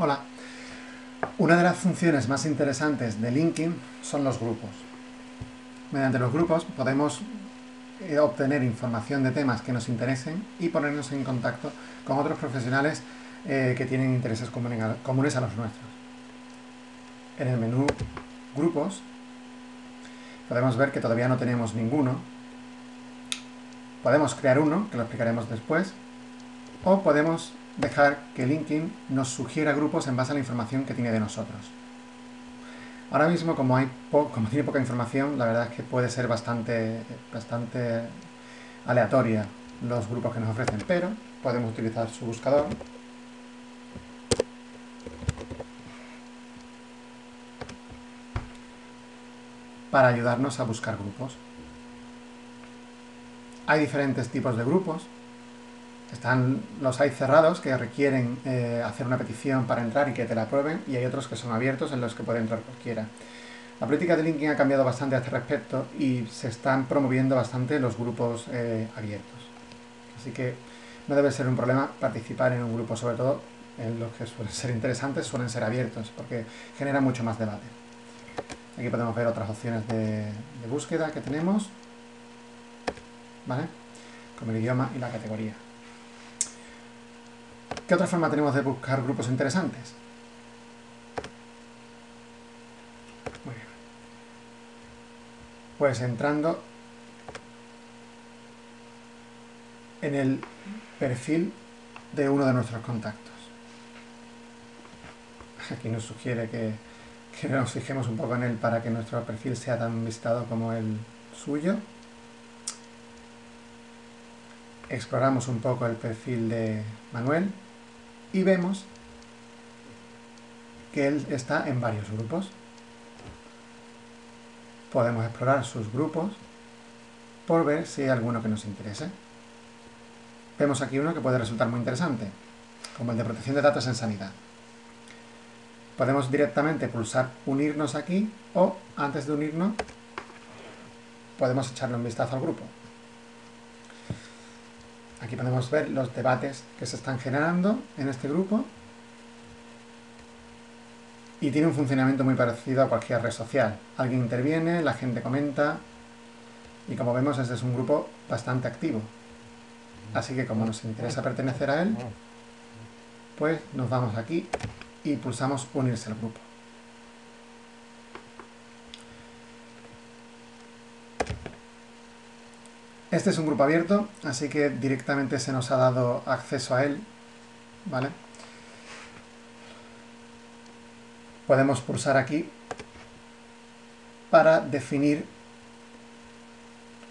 Hola. Una de las funciones más interesantes de LinkedIn son los grupos. Mediante los grupos podemos eh, obtener información de temas que nos interesen y ponernos en contacto con otros profesionales eh, que tienen intereses comunes a los nuestros. En el menú Grupos podemos ver que todavía no tenemos ninguno. Podemos crear uno, que lo explicaremos después, o podemos dejar que LinkedIn nos sugiera grupos en base a la información que tiene de nosotros. Ahora mismo, como, hay como tiene poca información, la verdad es que puede ser bastante, bastante aleatoria los grupos que nos ofrecen, pero podemos utilizar su buscador para ayudarnos a buscar grupos. Hay diferentes tipos de grupos, están los hay cerrados que requieren eh, hacer una petición para entrar y que te la aprueben y hay otros que son abiertos en los que puede entrar cualquiera. La política de LinkedIn ha cambiado bastante a este respecto y se están promoviendo bastante los grupos eh, abiertos. Así que no debe ser un problema participar en un grupo, sobre todo en los que suelen ser interesantes, suelen ser abiertos porque genera mucho más debate. Aquí podemos ver otras opciones de, búsqueda que tenemos, ¿vale? Como el idioma y la categoría. ¿Qué otra forma tenemos de buscar grupos interesantes? Muy bien. Pues entrando en el perfil de uno de nuestros contactos. Aquí nos sugiere que, que nos fijemos un poco en él para que nuestro perfil sea tan visitado como el suyo. Exploramos un poco el perfil de Manuel y vemos que él está en varios grupos. Podemos explorar sus grupos por ver si hay alguno que nos interese. Vemos aquí uno que puede resultar muy interesante, como el de protección de datos en sanidad. Podemos directamente pulsar unirnos aquí o antes de unirnos podemos echarle un vistazo al grupo. Aquí podemos ver los debates que se están generando en este grupo y tiene un funcionamiento muy parecido a cualquier red social. Alguien interviene, la gente comenta y como vemos este es un grupo bastante activo. Así que como nos interesa pertenecer a él, pues nos vamos aquí y pulsamos unirse al grupo. Este es un grupo abierto, así que directamente se nos ha dado acceso a él, ¿vale? Podemos pulsar aquí para definir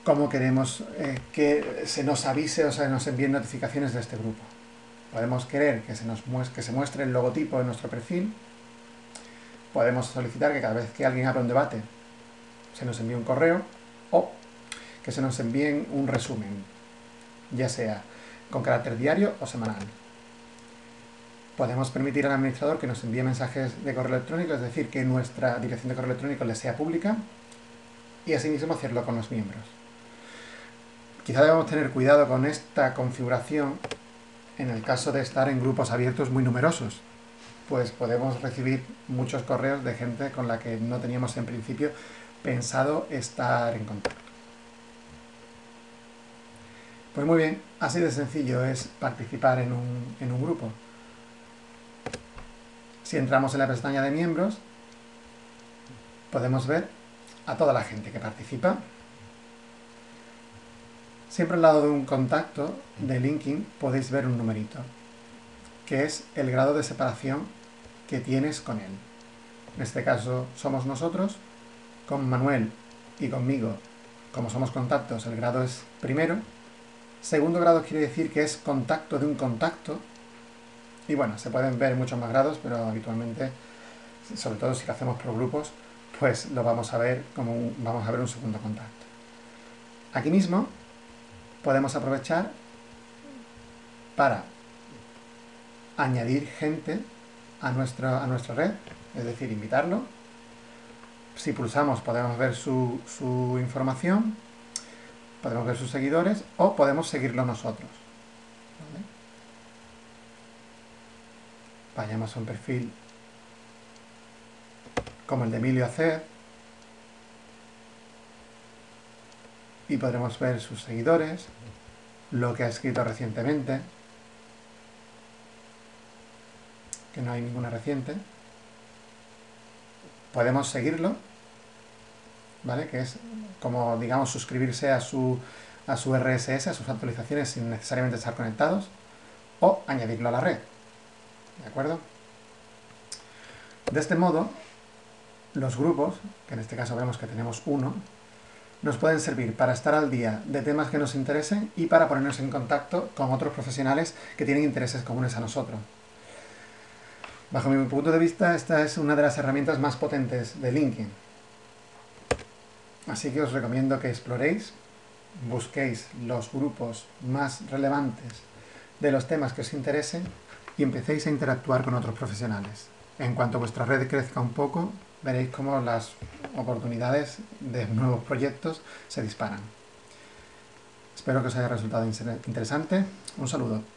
cómo queremos eh, que se nos avise o se nos envíen notificaciones de este grupo. Podemos querer que se, nos que se muestre el logotipo de nuestro perfil. Podemos solicitar que cada vez que alguien abra un debate se nos envíe un correo o que se nos envíen un resumen, ya sea con carácter diario o semanal. Podemos permitir al administrador que nos envíe mensajes de correo electrónico, es decir, que nuestra dirección de correo electrónico le sea pública y asimismo hacerlo con los miembros. Quizá debamos tener cuidado con esta configuración en el caso de estar en grupos abiertos muy numerosos, pues podemos recibir muchos correos de gente con la que no teníamos en principio pensado estar en contacto. Pues muy bien, así de sencillo es participar en un, en un grupo. Si entramos en la pestaña de miembros, podemos ver a toda la gente que participa. Siempre al lado de un contacto de linking podéis ver un numerito, que es el grado de separación que tienes con él. En este caso somos nosotros, con Manuel y conmigo, como somos contactos, el grado es primero, Segundo grado quiere decir que es contacto de un contacto. Y bueno, se pueden ver muchos más grados, pero habitualmente, sobre todo si lo hacemos por grupos, pues lo vamos a ver como un, vamos a ver un segundo contacto. Aquí mismo podemos aprovechar para añadir gente a nuestra, a nuestra red, es decir, invitarlo. Si pulsamos podemos ver su, su información podemos ver sus seguidores o podemos seguirlo nosotros. vayamos a un perfil como el de Emilio Acer y podremos ver sus seguidores, lo que ha escrito recientemente, que no hay ninguna reciente. Podemos seguirlo, ¿vale? Que es como, digamos, suscribirse a su, a su RSS, a sus actualizaciones sin necesariamente estar conectados, o añadirlo a la red, ¿de acuerdo? De este modo, los grupos, que en este caso vemos que tenemos uno, nos pueden servir para estar al día de temas que nos interesen y para ponernos en contacto con otros profesionales que tienen intereses comunes a nosotros. Bajo mi punto de vista, esta es una de las herramientas más potentes de LinkedIn. Así que os recomiendo que exploréis, busquéis los grupos más relevantes de los temas que os interesen y empecéis a interactuar con otros profesionales. En cuanto vuestra red crezca un poco, veréis cómo las oportunidades de nuevos proyectos se disparan. Espero que os haya resultado interesante. Un saludo.